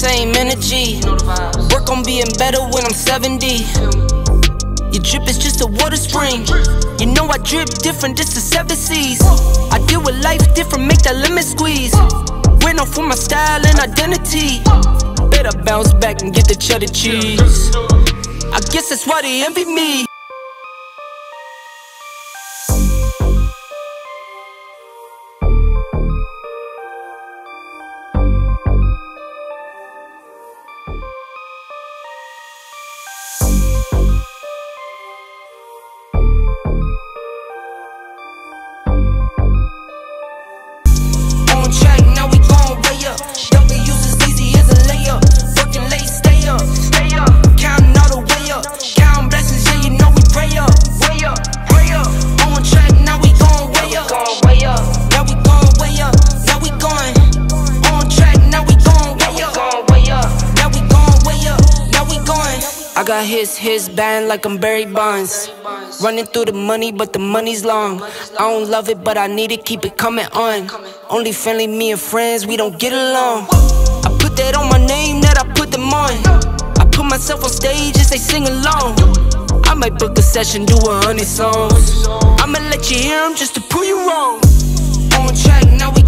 same energy. Work on being better when I'm 70. Your drip is just a water spring. You know I drip different, this the seven seas. I deal with life different, make that lemon squeeze. Went off for my style and identity. Better bounce back and get the cheddar cheese. I guess that's why they envy me. I got his, his band like I'm Barry Bonds. Running through the money, but the money's long. I don't love it, but I need it, keep it coming on. Only friendly, me and friends, we don't get along. I put that on my name, that I put them on. I put myself on stage as they sing along. I might book a session, do a hundred songs. I'ma let you hear them just to prove you wrong. On track, now we